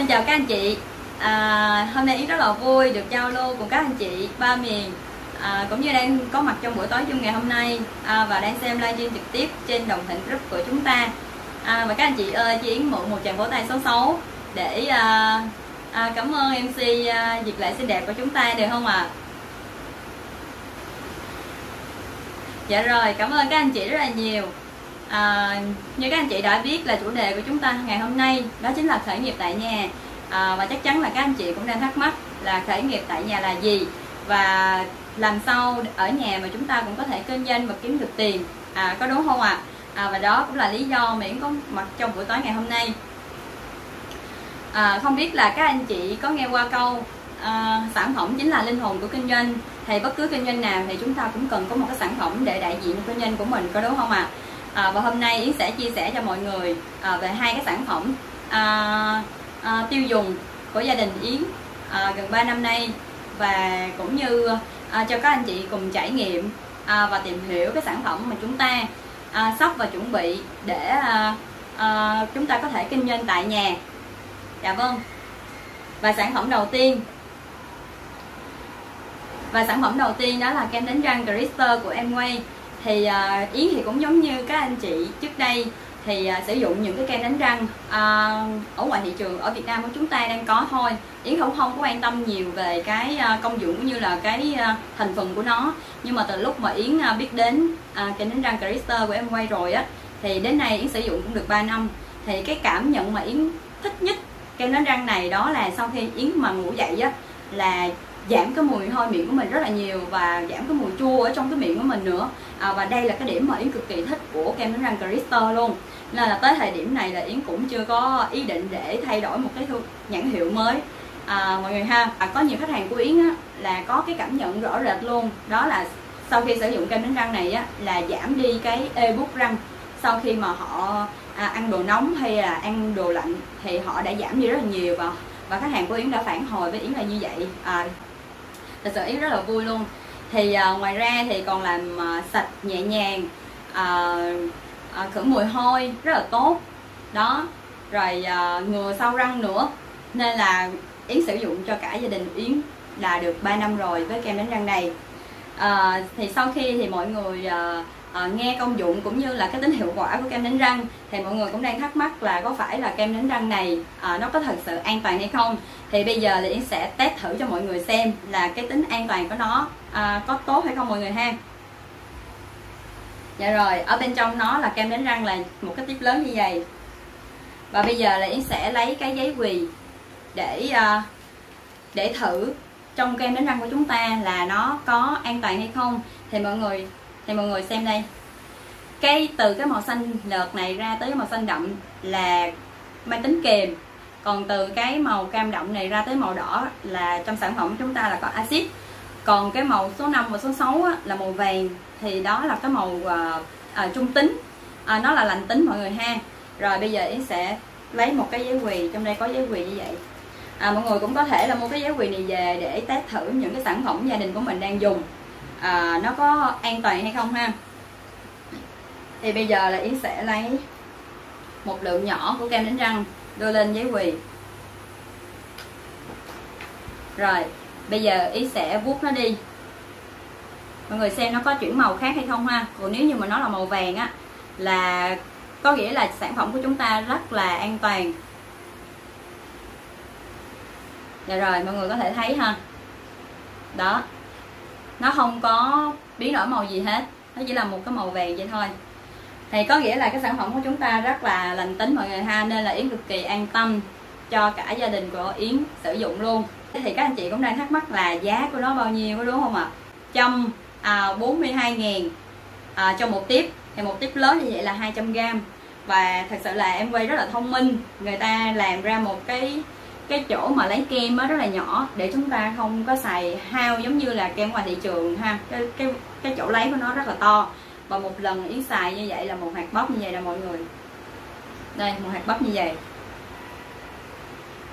Xin chào các anh chị à, Hôm nay Yến rất là vui được giao lưu cùng các anh chị ba miền à, Cũng như đang có mặt trong buổi tối chung ngày hôm nay à, Và đang xem livestream trực tiếp trên đồng thịnh group của chúng ta à, Và các anh chị ơi, chị Yến mượn một tràng vỗ tay số 6 Để à, à, cảm ơn MC à, Diệt Lệ xinh đẹp của chúng ta được không ạ? À? Dạ rồi, cảm ơn các anh chị rất là nhiều à, như các anh chị đã biết là chủ đề của chúng ta ngày hôm nay đó chính là khởi nghiệp tại nhà à, và chắc chắn là các anh chị cũng đang thắc mắc là khởi nghiệp tại nhà là gì và làm sao ở nhà mà chúng ta cũng có thể kinh doanh và kiếm được tiền à, có đúng không ạ à? à, và đó cũng là lý do miễn có mặt trong buổi tối ngày hôm nay à, không biết là các anh chị có nghe qua câu à, sản phẩm chính là linh hồn của kinh doanh thì bất cứ kinh doanh nào thì chúng ta cũng cần có một cái sản phẩm để đại diện kinh doanh của mình có đúng không ạ à? À, và hôm nay yến sẽ chia sẻ cho mọi người à, về hai cái sản phẩm à, à, tiêu dùng của gia đình yến à, gần 3 năm nay. Và cũng như à, cho các anh chị cùng trải nghiệm à, và tìm hiểu cái sản phẩm mà chúng ta à, sắp và chuẩn bị để à, à, chúng ta có thể kinh doanh tại nhà. Dạ vâng. Và sản phẩm đầu tiên. Và sản phẩm đầu tiên đó là kem đánh răng Crystal của em quay thì uh, yến thì cũng giống như các anh chị trước đây thì uh, sử dụng những cái kem đánh răng uh, ở ngoài thị trường ở Việt Nam của chúng ta đang có thôi. Yến không không có quan tâm nhiều về cái uh, công dụng cũng như là cái uh, thành phần của nó. Nhưng mà từ lúc mà yến uh, biết đến uh, kem đánh răng Crystal của em quay rồi á thì đến nay yến sử dụng cũng được 3 năm. Thì cái cảm nhận mà yến thích nhất kem đánh răng này đó là sau khi yến mà ngủ dậy á là giảm cái mùi hôi miệng của mình rất là nhiều và giảm cái mùi chua ở trong cái miệng của mình nữa. À, và đây là cái điểm mà yến cực kỳ thích của kem đánh răng Crystal luôn. Nên là tới thời điểm này là yến cũng chưa có ý định để thay đổi một cái nhãn hiệu mới. À, mọi người ha à, có nhiều khách hàng của yến á, là có cái cảm nhận rõ rệt luôn. Đó là sau khi sử dụng kem đánh răng này á, là giảm đi cái ê bút răng. Sau khi mà họ à, ăn đồ nóng hay là ăn đồ lạnh thì họ đã giảm đi rất là nhiều và và khách hàng của yến đã phản hồi với yến là như vậy. À, thật sự ý rất là vui luôn. Thì uh, ngoài ra thì còn làm uh, sạch nhẹ nhàng uh, uh, khử mùi hôi rất là tốt. Đó rồi uh, ngừa sau răng nữa. Nên là yến sử dụng cho cả gia đình yến là được 3 năm rồi với kem đánh răng này. Uh, thì sau khi thì mọi người uh, Ờ, nghe công dụng cũng như là cái tính hiệu quả của kem đánh răng thì mọi người cũng đang thắc mắc là có phải là kem đánh răng này ờ, nó có thật sự an toàn hay không? Thì bây giờ thì yến sẽ test thử cho mọi người xem là cái tính an toàn của nó ờ, có tốt hay không mọi người ha? Dạ rồi ở bên trong nó là kem đánh răng là một cái tiếp lớn như vậy. Và bây giờ là yến sẽ lấy cái giấy quỳ để uh, để thử trong kem đánh răng của chúng ta là nó có an toàn hay không? Thì mọi người thì mọi người xem đây. Cái từ cái màu xanh lợt này ra tới màu xanh đậm là mang tính kềm. Còn từ cái màu cam đậm này ra tới màu đỏ là trong sản phẩm chúng ta là có axit. Còn cái màu số 5 và số 6 á, là màu vàng thì đó là cái màu uh, uh, trung tính. À, nó là lành tính mọi người ha. Rồi bây giờ yến sẽ lấy một cái giấy quỳ trong đây có giấy quỳ như vậy. À, mọi người cũng có thể là mua cái giấy quỳ này về để test thử những cái sản phẩm gia đình của mình đang dùng à, nó có an toàn hay không ha? Thì bây giờ là yến sẽ lấy một lượng nhỏ của kem đánh răng đưa lên giấy quỳ. Rồi bây giờ ý sẽ vuốt nó đi. Mọi người xem nó có chuyển màu khác hay không ha? Còn nếu như mà nó là màu vàng á là có nghĩa là sản phẩm của chúng ta rất là an toàn. Dạ rồi mọi người có thể thấy ha? Đó nó không có biến đổi màu gì hết. Nó chỉ là một cái màu vàng vậy thôi. Thì có nghĩa là cái sản phẩm của chúng ta rất là lành tính mọi người ha nên là yến cực kỳ an tâm cho cả gia đình của yến sử dụng luôn. Thì các anh chị cũng đang thắc mắc là giá của nó bao nhiêu có đúng không ạ? À? trăm à, 42 ngàn à, cho một tiếp. Thì một tiếp lớn như vậy là 200 gram. Và thật sự là em quay rất là thông minh. Người ta làm ra một cái cái chỗ mà lấy kem nó rất là nhỏ, để chúng ta không có xài hao giống như là kem ngoài thị trường ha. Cái cái cái chỗ lấy của nó rất là to. Và một lần yến xài như vậy là một hạt bắp như vậy là mọi người. Đây, một hạt bắp như vậy.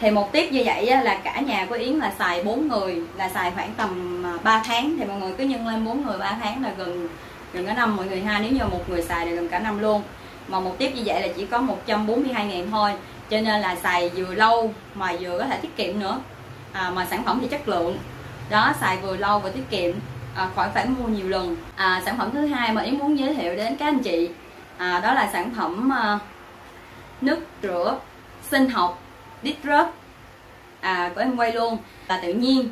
Thì một tiếp như vậy là cả nhà của Yến là xài 4 người, là xài khoảng tầm à, 3 tháng. Thì mọi người cứ nhân lên 4 người 3 tháng là gần gần cả năm mọi người ha. Nếu như một người xài thì gần cả năm luôn. Mà một tiếp như vậy là chỉ có 142 ngàn thôi cho nên là xài vừa lâu mà vừa có thể tiết kiệm nữa. À, mà sản phẩm thì chất lượng. Đó xài vừa lâu vừa tiết kiệm à, khỏi phải mua nhiều lần. À, sản phẩm thứ hai mà em muốn giới thiệu đến các anh chị à, đó là sản phẩm à, nước rửa sinh học Distrop à, của em quay luôn. Là tự nhiên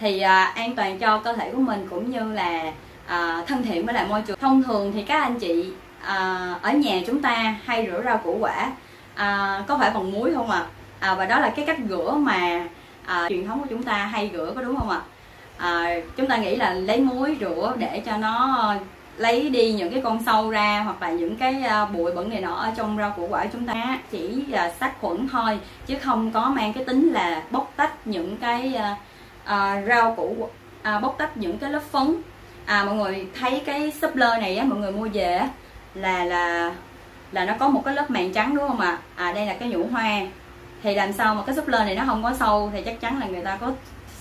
thì à, an toàn cho cơ thể của mình cũng như là à, thân thiện với lại môi trường. Thông thường thì các anh chị à, ở nhà chúng ta hay rửa rau củ quả à, có phải bằng muối không ạ? À? à, và đó là cái cách rửa mà à, truyền thống của chúng ta hay rửa có đúng không ạ? À, chúng ta nghĩ là lấy muối rửa để cho nó lấy đi những cái con sâu ra hoặc là những cái à, bụi bẩn này nọ ở trong rau củ quả chúng ta. Chỉ là sát khuẩn thôi chứ không có mang cái tính là bóc tách những cái uh, rau củ uh, bóc tách những cái lớp phấn. À mọi người thấy cái súp lơ này á mọi người mua về á là là là nó có một cái lớp màng trắng đúng không ạ? À? à đây là cái nhũ hoa. Thì làm sao mà cái súp lơ này nó không có sâu thì chắc chắn là người ta có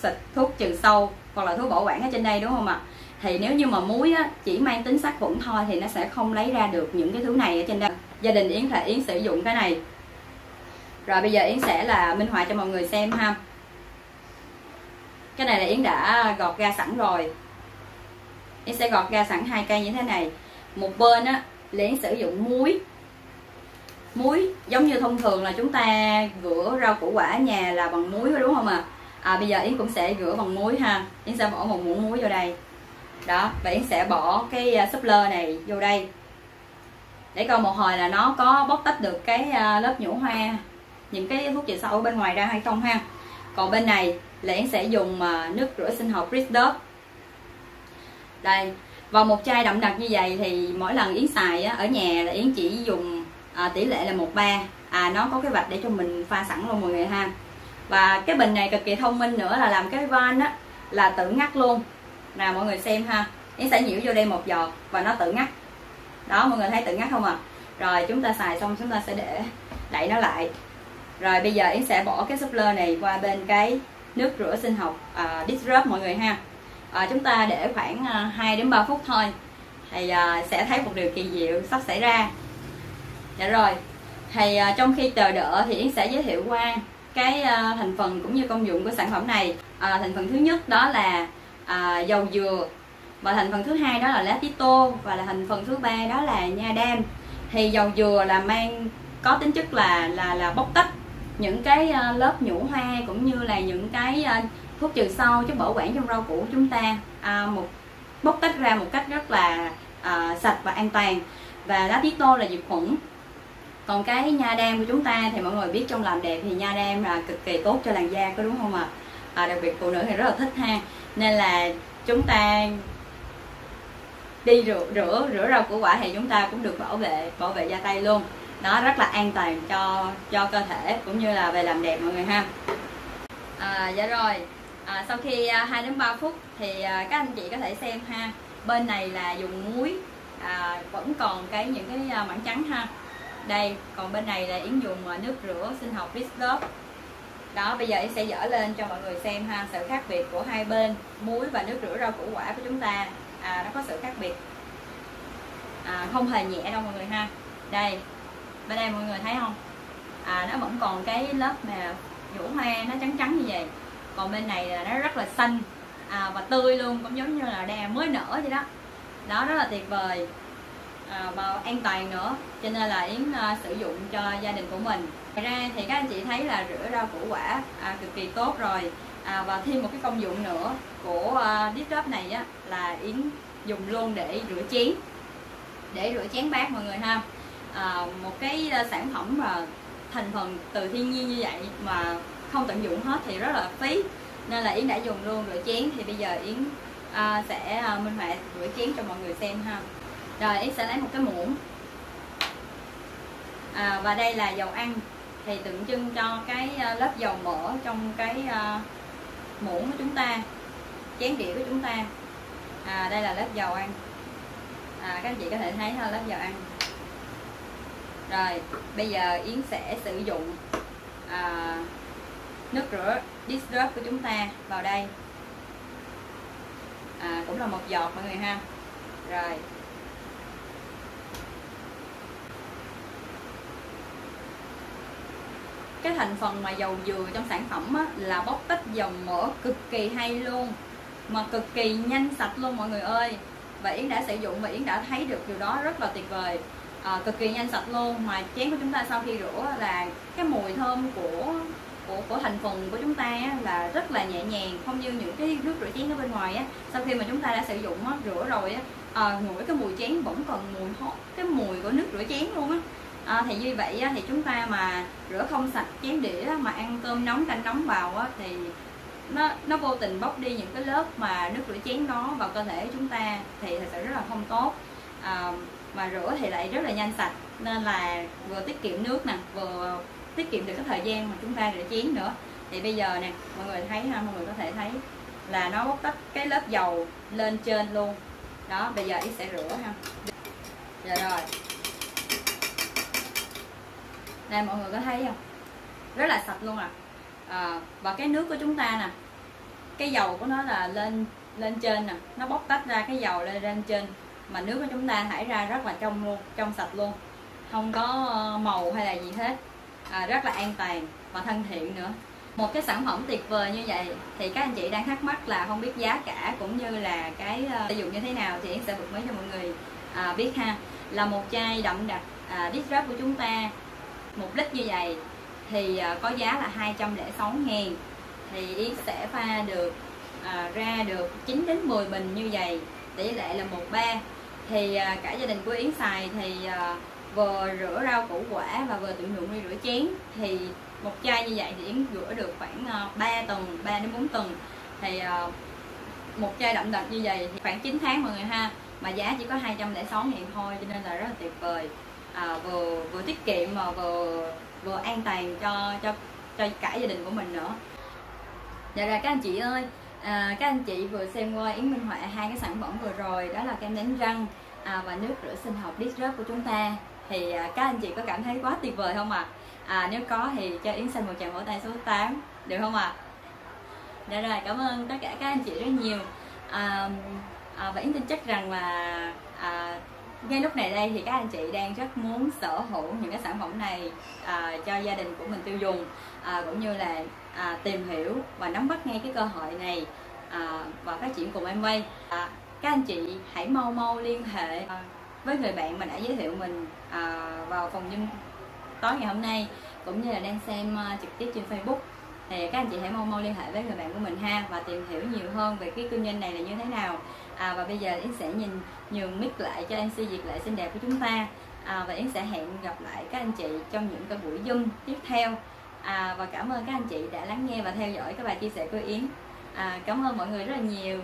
xịt thuốc trừ sâu hoặc là thuốc bảo quản ở trên đây đúng không ạ? Thì nếu như mà muối á, chỉ mang tính sát khuẩn thôi thì nó sẽ không lấy ra được những cái thứ này ở trên đây. Gia đình yến là yến sử dụng cái này. Rồi bây giờ yến sẽ là minh họa cho mọi người xem ha. Cái này là yến đã gọt ra sẵn rồi. Yến sẽ gọt ra sẵn hai cây như thế này. Một bên á là yến sử dụng muối muối giống như thông thường là chúng ta rửa rau củ quả nhà là bằng muối đúng không ạ? À? à bây giờ yến cũng sẽ rửa bằng muối ha. Yến sẽ bỏ một muỗng muối vô đây. Đó và yến sẽ bỏ cái à, súp lơ này vô đây. Để coi một hồi là nó có bóc tách được cái à, lớp nhũ hoa những cái thuốc trừ sâu bên ngoài ra hay không ha. Còn bên này là yến sẽ dùng à, nước rửa sinh học Rich đây vào một chai đậm đặc như vậy thì mỗi lần yến xài á, ở nhà là yến chỉ dùng à, tỷ lệ là một ba. À nó có cái vạch để cho mình pha sẵn luôn mọi người ha. Và cái bình này cực kỳ thông minh nữa là làm cái van á là tự ngắt luôn. Nè mọi người xem ha. Yến sẽ nhiễu vô đây một giọt và nó tự ngắt. Đó mọi người thấy tự ngắt không à rồi chúng ta xài xong chúng ta sẽ để đậy nó lại. Rồi bây giờ yến sẽ bỏ cái súp lơ này qua bên cái nước rửa sinh học uh, Disrupt mọi người ha. Uh, chúng ta để khoảng à, uh, 2 đến 3 phút thôi. Thì uh, sẽ thấy một điều kỳ diệu sắp xảy ra dạ rồi. Thì uh, trong khi chờ đợi thì yến sẽ giới thiệu qua cái uh, thành phần cũng như công dụng của sản phẩm này. Uh, thành phần thứ nhất đó là uh, dầu dừa và thành phần thứ hai đó là lá tí tô và là thành phần thứ ba đó là nha đam. Thì dầu dừa là mang có tính chất là là là bóc tách những cái uh, lớp nhũ hoa cũng như là những cái uh, thuốc trừ sâu chất bảo quản trong rau củ của chúng ta. Uh, một bóc tách ra một cách rất là uh, sạch và an toàn. Và lá tí tô là diệt khuẩn còn cái nha đam của chúng ta thì mọi người biết trong làm đẹp thì nha đam là cực kỳ tốt cho làn da có đúng không ạ? À? à, đặc biệt phụ nữ thì rất là thích ha. Nên là chúng ta đi rửa rửa rửa rau củ quả thì chúng ta cũng được bảo vệ bảo vệ da tay luôn. Nó rất là an toàn cho cho cơ thể cũng như là về làm đẹp mọi người ha. À, dạ rồi. À, sau khi à, 2 đến 3 phút thì à, các anh chị có thể xem ha. Bên này là dùng muối. À, vẫn còn cái những cái à, mảng trắng ha đây còn bên này là yến dùng ờ, nước rửa sinh học Visdop đó bây giờ em sẽ dở lên cho mọi người xem ha sự khác biệt của hai bên muối và nước rửa rau củ quả của chúng ta. À, nó có sự khác biệt. À, không hề nhẹ đâu mọi người ha. Đây bên đây mọi người thấy không? À, nó vẫn còn cái lớp mà nhũ hoa nó trắng trắng như vậy. Còn bên này là nó rất là xanh à, và tươi luôn cũng giống như là đè mới nở vậy đó. Đó rất là tuyệt vời. À, và an toàn nữa cho nên là yến uh, sử dụng cho gia đình của mình. Ngoài ra thì các anh chị thấy là rửa rau củ quả à, cực kỳ tốt rồi. À, và thêm một cái công dụng nữa của uh, deep top này á là yến dùng luôn để rửa chén. Để rửa chén bát mọi người ha. À, một cái uh, sản phẩm mà thành phần từ thiên nhiên như vậy mà không tận dụng hết thì rất là phí. Nên là yến đã dùng luôn rửa chén. Thì bây giờ yến uh, sẽ uh, minh họa rửa chén cho mọi người xem ha. Rồi yến sẽ lấy một cái muỗng à, và đây là dầu ăn. Thì tượng trưng cho cái ờ, lớp dầu mỡ trong cái uh, muỗng của chúng ta chén đĩa của chúng ta. À, đây là lớp dầu ăn. À, các anh chị có thể thấy ha lớp dầu ăn. Rồi bây giờ yến sẽ sử dụng à, nước rửa dish của chúng ta vào đây. À, cũng là một giọt mọi người ha. Rồi. Cái thành phần mà dầu dừa trong sản phẩm á, là bóc tách dầu mỡ cực kỳ hay luôn. Mà cực kỳ nhanh sạch luôn mọi người ơi. Và Yến đã sử dụng và Yến đã thấy được điều đó rất là tuyệt vời. À, cực kỳ nhanh sạch luôn. Mà chén của chúng ta sau khi rửa là cái mùi thơm của của của thành phần của chúng ta á, là rất là nhẹ nhàng không như những cái nước rửa chén ở bên ngoài á. Sau khi mà chúng ta đã sử dụng á, rửa rồi á à, ngửi cái mùi chén vẫn còn mùi hot cái mùi của nước rửa chén luôn á à, thì như vậy á, thì chúng ta mà rửa không sạch chén đĩa mà ăn cơm nóng canh nóng vào á, thì nó nó vô tình bóc đi những cái lớp mà nước rửa chén đó vào cơ thể chúng ta thì thật sự rất là không tốt. À, mà rửa thì lại rất là nhanh sạch nên là vừa tiết kiệm nước nè vừa tiết kiệm được cái thời gian mà chúng ta rửa chén nữa. Thì bây giờ nè mọi người thấy ha mọi người có thể thấy là nó bóc tách cái lớp dầu lên trên luôn. Đó bây giờ ý sẽ rửa ha. Giờ rồi đây mọi người có thấy không? Rất là sạch luôn à, à và cái nước của chúng ta nè cái dầu của nó là lên lên trên nè. Nó bóc tách ra cái dầu lên lên trên mà nước của chúng ta thải ra rất là trong luôn trong sạch luôn. Không có ờ, màu hay là gì hết. À, rất là an toàn và thân thiện nữa. Một cái sản phẩm tuyệt vời như vậy thì các anh chị đang thắc mắc là không biết giá cả cũng như là cái uh, sử dụng như thế nào thì em sẽ bật mí cho mọi người uh, biết ha. Là một chai đậm đặc à, uh, disrupt của chúng ta một lít như vậy thì ờ, có giá là 206 ngàn. Thì Yến sẽ pha được à, ra được 9 đến 10 bình như vậy tỷ lệ là một ba. Thì à, cả gia đình của Yến xài thì à, vừa rửa rau củ quả và vừa tự dụng đi rửa chén. Thì một chai như vậy thì Yến rửa được khoảng uh, 3 tuần 3 đến 4 tuần. Thì à, một chai đậm đặc như vậy thì khoảng 9 tháng mọi người ha mà giá chỉ có 206 ngàn thôi cho nên là rất là tuyệt vời à, vừa vừa tiết kiệm mà vừa vừa an toàn cho cho cho cả gia đình của mình nữa dạ rồi các anh chị ơi à, các anh chị vừa xem qua yến minh họa hai cái sản phẩm vừa rồi đó là kem đánh răng à, và nước rửa sinh học Disrupt của chúng ta thì à, các anh chị có cảm thấy quá tuyệt vời không ạ à? à, nếu có thì cho yến xin một tràng vỗ tay số 8 được không ạ à? dạ rồi cảm ơn tất cả các anh chị rất nhiều à, à, và yến tin chắc rằng là à, ngay lúc này đây thì các anh chị đang rất muốn sở hữu những cái sản phẩm này à, cho gia đình của mình tiêu dùng à, cũng như là à, tìm hiểu và nắm bắt ngay cái cơ hội này à, và phát triển cùng em quay. À, các anh chị hãy mau mau liên hệ à, với người bạn mà đã giới thiệu mình à, vào phòng Zoom tối ngày hôm nay cũng như là đang xem uh, trực tiếp trên Facebook thì các anh chị hãy mau mau liên hệ với người bạn của mình ha và tìm hiểu nhiều hơn về cái kinh doanh này là như thế nào. À, và bây giờ Yến sẽ nhìn nhường mic lại cho MC Diệt Lệ xinh đẹp của chúng ta. À, và Yến sẽ hẹn gặp lại các anh chị trong những cái buổi Zoom tiếp theo. À, và cảm ơn các anh chị đã lắng nghe và theo dõi các bài chia sẻ của Yến. À, cảm ơn mọi người rất là nhiều.